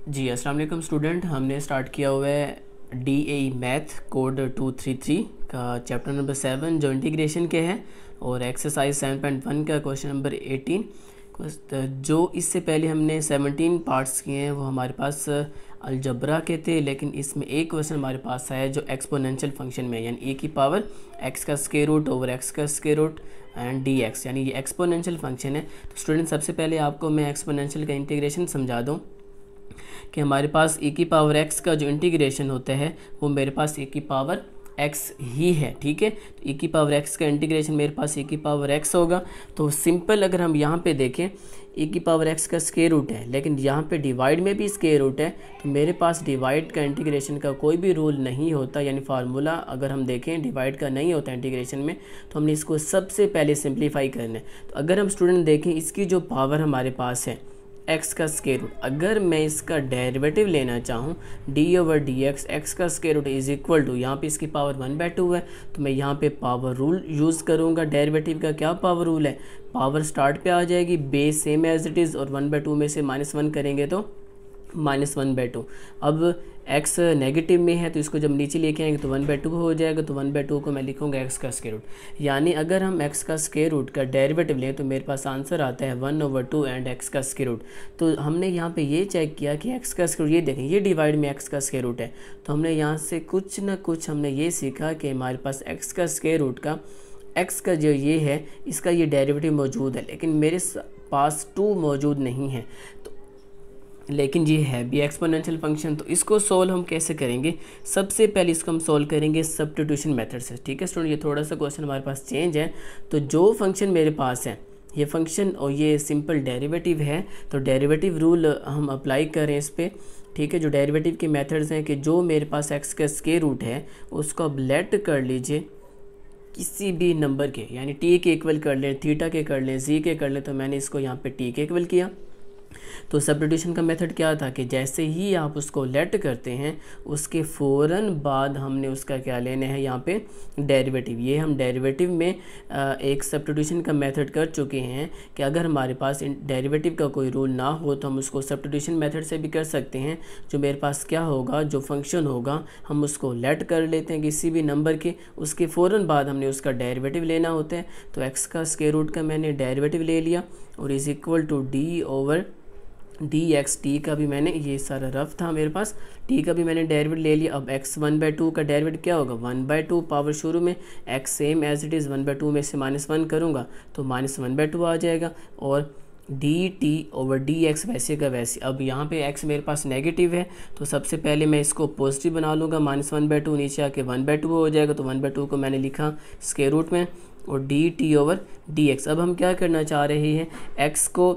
जी, अस्सलाम वालेकुम स्टूडेंट। हमने स्टार्ट किया हुआ है D A math, code two three three का चैप्टर नंबर सेवन जो इंटीग्रेशन के है, और एक्सरसाइज सेवन पॉइंट वन का क्वेश्चन नंबर एटीन जो इससे पहले हमने सेवनटीन पार्ट्स किए हैं, वो हमारे पास अलजबरा के थे, लेकिन इसमें एक क्वेश्चन हमारे पास आया जो एक्सपोनेंशियल फ़ंक्शन में यानी ए की पावर एक्स का स्केयर रूट ओवर एक्स का square root and d x यानी ये एक्सपोनेंशियल फ़ंक्शन है। तो स्टूडेंट सबसे पहले आपको मैं एक्सपोनेंशियल का इंटीग्रेशन समझा दूँ। कि हमारे पास ए की पावर एक्स का जो इंटीग्रेशन होता है, वो मेरे पास ए की पावर एक्स ही है, ठीक है? तो ए की पावर एक्स का इंटीग्रेशन मेरे पास ए की पावर एक्स होगा। तो सिंपल अगर हम यहाँ पे देखें ए की पावर एक्स का स्केयर रूट है, लेकिन यहाँ पे डिवाइड में भी स्केयर रूट है तो मेरे पास डिवाइड का इंटीग्रेशन का कोई भी रूल नहीं होता। यानी फार्मूला अगर हम देखें डिवाइड का नहीं होता इंटीग्रेशन में तो हमने इसको सबसे पहले सिंप्लीफाई करना है। तो अगर हम स्टूडेंट देखें, इसकी जो पावर हमारे पास है एक्स का स्केयर रूट। अगर मैं इसका डेरिवेटिव लेना चाहूँ d over d x x का square root is equal to यहाँ पे इसकी पावर वन बाई टू है तो मैं यहाँ पे पावर रूल यूज़ करूँगा। डेरिवेटिव का क्या पावर रूल है? पावर स्टार्ट पे आ जाएगी base same as it is और वन बाई टू में से माइनस वन करेंगे तो माइनस वन बाई टू अब एक्स नेगेटिव में है तो इसको जब नीचे लेके आएँगे तो वन बाई टू हो जाएगा तो वन बाई टू को मैं लिखूँगा एक्स का स्केयर रूट यानी अगर हम एक्स का स्केयर रूट का डेरिवेटिव लें तो मेरे पास आंसर आता है one over two and x का स्केयर रूट तो हमने यहाँ पे ये चेक किया कि एक्स का स्केयर ये देखें, ये डिवाइड में एक्स का स्केयर रूट है. तो हमने यहाँ से कुछ ना कुछ हमने ये सीखा कि हमारे पास एक्स का स्केयर रूट का एक्स का जो ये है, इसका ये डेरिवेटिव मौजूद है, लेकिन मेरे पास टू मौजूद नहीं है. तो लेकिन ये है भी एक्सपोनेंशियल फ़ंक्शन तो इसको सोल्व हम कैसे करेंगे? सबसे पहले इसको हम सोल्व करेंगे सब्टिट्यूशन मेथड से। ठीक है स्टूडेंट ये थोड़ा सा क्वेश्चन हमारे पास चेंज है। तो जो फ़ंक्शन मेरे पास है, ये फ़ंक्शन और ये सिंपल डेरिवेटिव है तो डेरिवेटिव रूल हम अप्लाई करें इस पर ठीक है, जो डेरिवेटिव के मेथड्स हैं कि जो मेरे पास एक्स का स्के रूट है, उसको अब लेट कर लीजिए किसी भी नंबर के, यानी टी के इक्वल कर लें थीटा के कर लें जी के कर लें तो मैंने इसको यहाँ पे टी के इक्वल किया। तो सब्डिट्यूशन का मेथड क्या था कि जैसे ही आप उसको लेट करते हैं, उसके फ़ौर बाद हमने उसका क्या लेना है यहाँ पे? डेरिवेटिव ये हम डेरिवेटिव में एक सब्डिट्यूशन का मेथड कर चुके हैं कि अगर हमारे पास डेरिवेटिव का कोई रूल ना हो तो हम उसको सब्डिट्यूशन मेथड से भी कर सकते हैं। जो मेरे पास क्या होगा, जो फ़ंक्शन होगा, हम उसको लेट कर लेते हैं किसी भी नंबर के। उसके फ़ौर बाद हमने उसका डेरिवेटिव लेना होता है। तो एक्स का स्केयर रूट का मैंने डेरिवेटिव ले लिया और is equal to d over d x t का भी मैंने, ये सारा रफ था मेरे पास। टी का भी मैंने डेरिवेट ले लिया। अब एक्स वन बाई टू का डेरिवेट क्या होगा? वन बाई टू पावर शुरू में x same as it is one by two में से माइनस वन करूँगा तो माइनस वन बाई टू आ जाएगा। और d t over d x वैसे का वैसे। अब यहाँ पे एक्स मेरे पास नेगेटिव है तो सबसे पहले मैं इसको पॉजिटिव बना लूँगा। माइनस वन बाई टू नीचे आके वन बाई टू हो जाएगा तो वन बाई टू को मैंने लिखा स्केयर रूट में। और d t over d x अब हम क्या करना चाह रहे हैं? एक्स को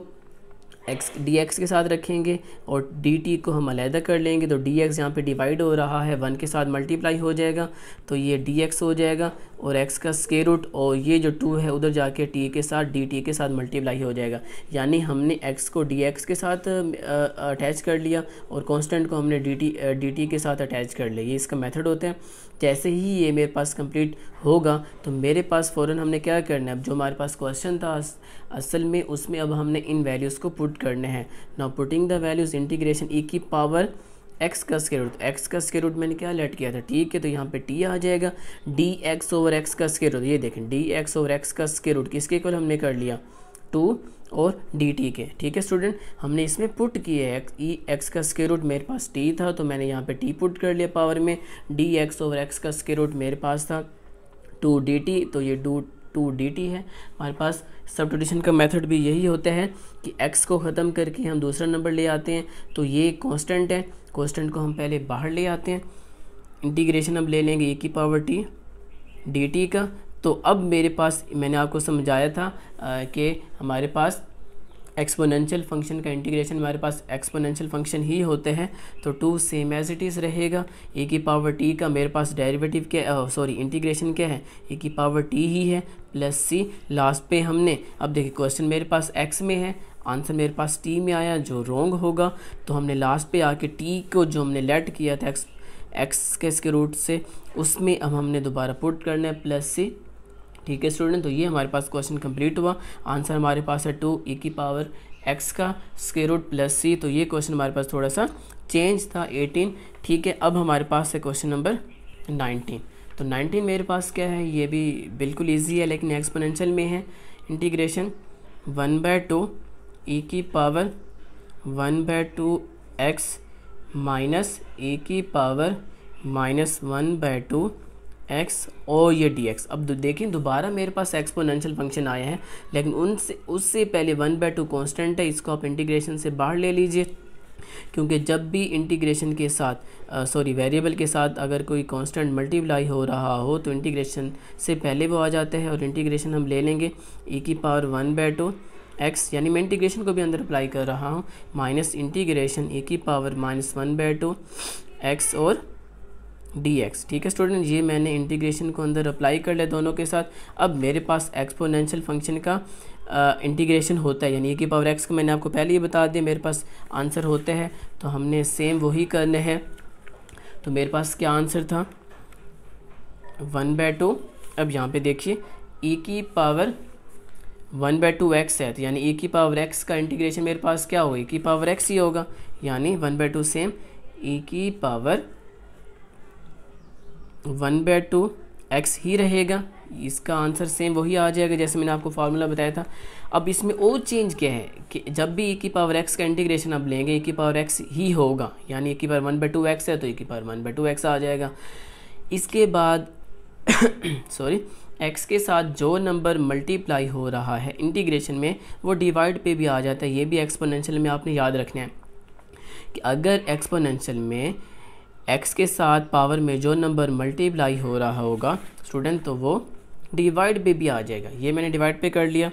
एक्स डी एक्स के साथ रखेंगे और डी टी को हम अलहदा कर लेंगे तो डी एक्स यहाँ पर डिवाइड हो रहा है वन के साथ मल्टीप्लाई हो जाएगा तो ये डी एक्स हो जाएगा और एक्स का स्केयर रूट और ये जो टू है, उधर जाके टी के साथ डी टी के साथ मल्टीप्लाई हो जाएगा। यानी हमने एक्स को डी एक्स के साथ अटैच कर लिया और कांस्टेंट को हमने डी टी डी टी के साथ अटैच कर लिया। ये इसका मेथड होता है। जैसे ही ये मेरे पास कंप्लीट होगा तो मेरे पास फ़ौर हमने क्या करना है? अब जो हमारे पास क्वेश्चन था असल में उसमें अब हमने इन वैल्यूज़ को पुट करने हैं। Now putting the values integration e की पावर एक्स का स्केयर रूट एक्स का स्केयर रूट मैंने क्या लेट किया था? ठीक है तो यहाँ पे टी आ जाएगा। डी एक्स ओवर एक्स का स्केयर रूट ये देखें डी एक्स ओवर एक्स का स्केयर रूट किसके इक्वल हमने कर लिया? टू और डी टी के। ठीक है स्टूडेंट हमने इसमें पुट किए एक्स ई एक्स का स्केयर रूट मेरे पास टी था तो मैंने यहाँ पे टी पुट कर लिया पावर में। डी एक्स ओवर एक्स का स्केयर रूट मेरे पास था। टू डी टी तो ये डू टू डी टी है। हमारे पास सब्टिट्यूशन का मेथड भी यही होता है कि एक्स को ख़त्म करके हम दूसरा नंबर ले आते हैं। तो ये कांस्टेंट है। कांस्टेंट को हम पहले बाहर ले आते हैं। इंटीग्रेशन अब ले लेंगे ए की पावर टी डी टी का। तो अब मेरे पास, मैंने आपको समझाया था कि हमारे पास एक्सपोनेंशियल फ़ंक्शन का इंटीग्रेशन हमारे पास एक्सपोनेंशियल फ़ंक्शन ही होते हैं। तो two same as it is रहेगा। ए की पावर टी का मेरे पास डेरिवेटिव क्या सॉरी इंटीग्रेशन क्या है? ए की पावर टी ही है प्लस सी लास्ट पे हमने, अब देखिए क्वेश्चन मेरे पास एक्स में है। आंसर मेरे पास टी में आया, जो रॉन्ग होगा। तो हमने लास्ट पे आके टी को जो हमने लेट किया था एक्स एक्स के, इसके रूट से, उसमें अब हमने दोबारा पुट करना है प्लस सी ठीक है स्टूडेंट तो ये हमारे पास क्वेश्चन कंप्लीट हुआ। आंसर हमारे पास है टू ई की पावर एक्स का स्क्वेयर रूट प्लस सी तो ये क्वेश्चन हमारे पास थोड़ा सा चेंज था एटीन ठीक है, अब हमारे पास है क्वेश्चन नंबर नाइनटीन तो नाइनटीन मेरे पास क्या है? ये भी बिल्कुल ईजी है, लेकिन एक्सपोनेंशियल में है। Integration one by two e की power one by two x minus e की power minus one by two x और ये डी एक्स अब देखें, दोबारा मेरे पास एक्सपोनेंशियल फ़ंक्शन आया है, लेकिन उनसे उससे पहले वन बाय टू कॉन्स्टेंट है, इसको आप इंटीग्रेशन से बाहर ले लीजिए, क्योंकि जब भी इंटीग्रेशन के साथ सॉरी वेरिएबल के साथ अगर कोई कांस्टेंट मल्टीप्लाई हो रहा हो तो इंटीग्रेशन से पहले वो आ जाता है और इंटीग्रेशन हम ले लेंगे ई e की power one by two x यानी मैं इंटीग्रेशन को भी अंदर अप्लाई कर रहा हूँ। माइनस इंटीग्रेशन ए की power minus one by two x और डी एक्स ठीक है स्टूडेंट ये मैंने इंटीग्रेशन को अंदर अप्लाई कर लिया दोनों के साथ। अब मेरे पास एक्सपोनेंशियल फ़ंक्शन का इंटीग्रेशन होता है, यानी ए की पावर एक्स को मैंने आपको पहले ही बता दिया, मेरे पास आंसर होता है। तो हमने सेम वही करने हैं। तो मेरे पास क्या आंसर था? वन बाय टू अब यहाँ पे देखिए ई की power one by two x है तो यानी ए की पावर एक्स का इंटीग्रेशन मेरे पास क्या होगा? ए की पावर एक्स ही होगा, यानी one by two same e की power one by two x ही रहेगा। इसका आंसर सेम वही आ जाएगा जैसे मैंने आपको फार्मूला बताया था। अब इसमें और चेंज क्या है कि जब भी ए की पावर एक्स का इंटीग्रेशन आप लेंगे ए की पावर एक्स ही होगा, यानी ए की power one by two x है तो ए की power one by two x आ जाएगा। इसके बाद सॉरी एक्स के साथ जो नंबर मल्टीप्लाई हो रहा है इंटीग्रेशन में, वो डिवाइड पे भी आ जाता है। ये भी एक्सपोनेंशियल में आपने याद रखना है कि अगर एक्सपोनेंशियल में एक्स के साथ पावर में जो नंबर मल्टीप्लाई हो रहा होगा स्टूडेंट तो वो डिवाइड पे भी आ जाएगा। ये मैंने डिवाइड पे कर लिया।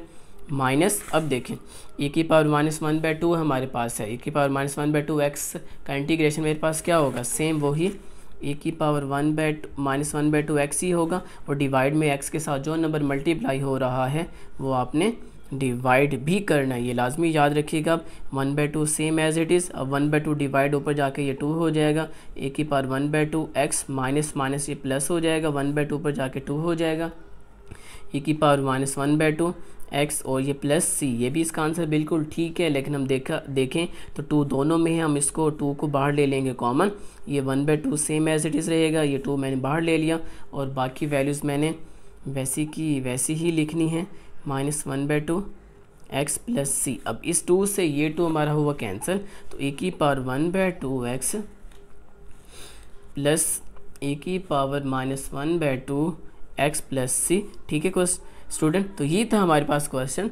माइनस, अब देखें ए की power minus one by two हमारे पास है। ए की power minus one by two x का इंटीग्रेशन मेरे पास क्या होगा? सेम वही ए की power one by minus one by two x ही होगा और डिवाइड में एक्स के साथ जो नंबर मल्टीप्लाई हो रहा है, वो आपने डिवाइड भी करना है। ये लाजमी याद रखिएगा अब one by two same as it is, अब वन बाई टू डिवाइड ऊपर जाके ये टू हो जाएगा, ए की power one by two x minus minus ये प्लस हो जाएगा, वन बाई टू पर जाके टू हो जाएगा, ए की power minus one by two x और ये प्लस सी ये भी इसका आंसर बिल्कुल ठीक है, लेकिन हम देखा, देखें तो टू दोनों में है हम इसको टू को बाहर ले लेंगे कॉमन ये one by two same as it is रहेगा, ये टू मैंने बाहर ले लिया और बाकी वैल्यूज़ मैंने वैसी की वैसी ही लिखनी है minus one by two x plus c अब इस टू से ये टू हमारा हुआ कैंसिल तो ए की power one by two x plus a की power minus one by two x plus c ठीक है क्वेश्चन स्टूडेंट तो ये था हमारे पास क्वेश्चन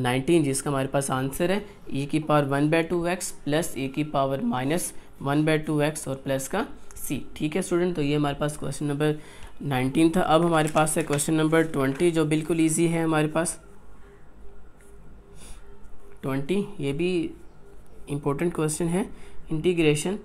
नाइनटीन जिसका हमारे पास आंसर है। ए की power one by two x plus ए की power minus one by two x और प्लस का सी ठीक है स्टूडेंट तो ये हमारे पास क्वेश्चन नंबर नाइनटीन था। अब हमारे पास है क्वेश्चन नंबर ट्वेंटी जो बिल्कुल ईजी है हमारे पास। ट्वेंटी ये भी इम्पोर्टेंट क्वेश्चन है। इंटीग्रेशन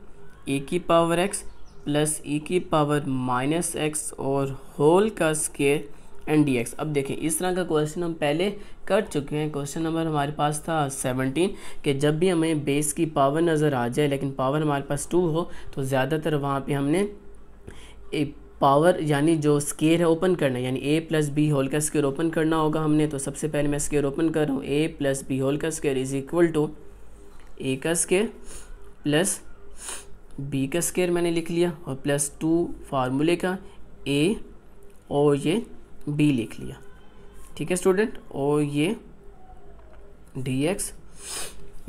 ए की पावर एक्स प्लस ई की पावर माइनस एक्स और होल का स्केयर एन डी एक्स। अब देखें, इस तरह का क्वेश्चन हम पहले कर चुके हैं। क्वेश्चन नंबर हमारे पास था सेवनटीन कि जब भी हमें बेस की पावर नज़र आ जाए, लेकिन पावर हमारे पास टू हो तो ज़्यादातर वहाँ पे हमने एक पावर यानी जो स्केयर है ओपन करना यानी ए प्लस बी होल का स्केयर ओपन करना होगा हमने तो सबसे पहले मैं स्केयर ओपन कर रहा हूँ। ए प्लस बी होल का square is equal to a का स्केयर प्लस बी का स्केयर मैंने लिख लिया, और प्लस टू फार्मूले का ए और ये बी लिख लिया। ठीक है स्टूडेंट और ये डी एक्स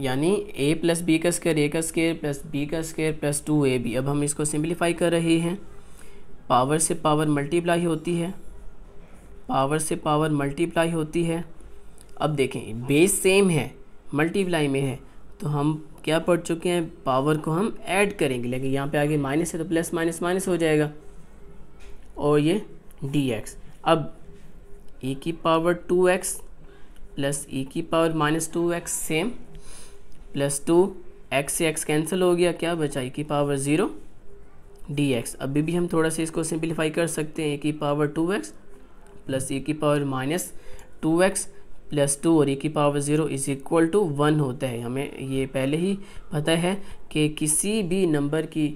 यानी ए प्लस बी का स्केयर ए का स्केयर प्लस बी का square plus two a b अब हम इसको सिंप्लीफाई कर रहे हैं। पावर से पावर मल्टीप्लाई होती है। पावर से पावर मल्टीप्लाई होती है। अब देखें बेस सेम है मल्टीप्लाई में है। तो हम क्या पढ़ चुके हैं? पावर को हम ऐड करेंगे। लेकिन यहाँ पे आगे माइनस है तो प्लस माइनस माइनस हो जाएगा। और ये डी एक्स अब e की power two x plus e की power minus two x same plus two x से एक्स कैंसिल हो गया, क्या बचा? ई की पावर ज़ीरो डी एक्स अभी भी हम थोड़ा सा इसको सिंप्लीफाई कर सकते हैं ए की power two x plus a की power minus two x plus two और ए की power zero is equal to one होता है। हमें ये पहले ही पता है कि किसी भी नंबर की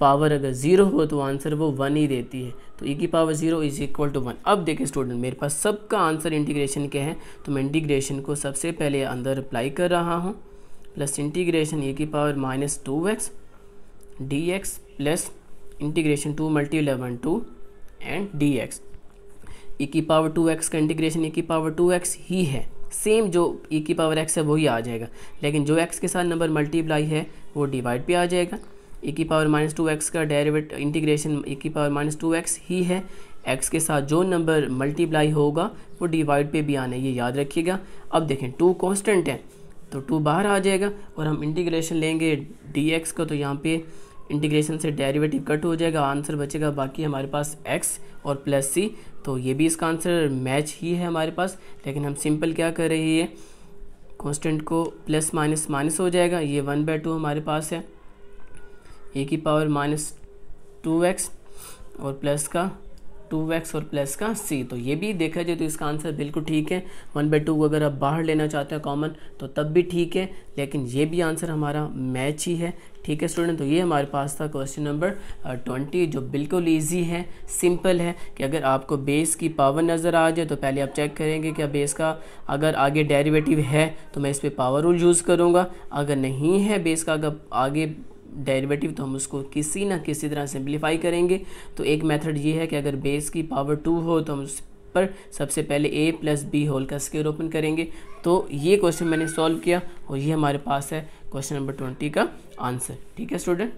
पावर अगर ज़ीरो हो तो आंसर वो वन ही देती है। तो ई की power zero is equal to one. अब देखिए स्टूडेंट, मेरे पास सबका आंसर इंटीग्रेशन के है तो मैं इंटीग्रेशन को सबसे पहले अंदर अप्लाई कर रहा हूँ। प्लस इंटीग्रेशन ई की power minus two x d x plus integration two multi eleven two and d x e की पावर टू एक्स का इंटीग्रेशन ई की पावर टू एक्स ही है। सेम जो ई की पावर एक्स है, वही आ जाएगा। लेकिन जो एक्स के साथ नंबर मल्टीप्लाई है, वो डिवाइड पे आ जाएगा। ई की पावर माइनस टू एक्स का डेरिवेट इंटीग्रेशन ई की पावर माइनस टू एक्स ही है। एक्स के साथ जो नंबर मल्टीप्लाई होगा, वो डिवाइड पे भी आना है ये याद रखिएगा। अब देखें, टू कॉन्स्टेंट है तो टू बाहर आ जाएगा और हम इंटीग्रेशन लेंगे डी एक्स का तो यहाँ पे इंटीग्रेशन से डेरिवेटिव कट हो जाएगा, आंसर बचेगा बाकी हमारे पास एक्स और प्लस सी तो ये भी इसका आंसर मैच ही है हमारे पास। लेकिन हम सिंपल क्या कर रहे हैं कॉन्स्टेंट को प्लस माइनस माइनस हो जाएगा, ये वन बाई टू हमारे पास है। ए की पावर माइनस टू एक्स और प्लस का टू एक्स और प्लस का सी। तो ये भी देखा जाए तो इसका आंसर बिल्कुल ठीक है। वन बाई टू अगर आप बाहर लेना चाहते हैं कॉमन तो तब भी ठीक है, लेकिन ये भी आंसर हमारा मैच ही है। ठीक है स्टूडेंट तो ये हमारे पास था क्वेश्चन नंबर ट्वेंटी, जो बिल्कुल ईजी है सिंपल है कि अगर आपको बेस की पावर नज़र आ जाए तो पहले आप चेक करेंगे कि बेस का अगर आगे डेरिवेटिव है तो मैं इस पर पावर रूल यूज़ करूँगा। अगर नहीं है बेस का अगर आगे डेरिवेटिव तो हम उसको किसी ना किसी तरह सिंप्लीफाई करेंगे। तो एक मेथड ये है कि अगर बेस की पावर टू हो तो हम उस पर सबसे पहले ए प्लस बी होल का स्केयर ओपन करेंगे। तो ये क्वेश्चन मैंने सॉल्व किया और ये हमारे पास है क्वेश्चन नंबर ट्वेंटी का आंसर ठीक है स्टूडेंट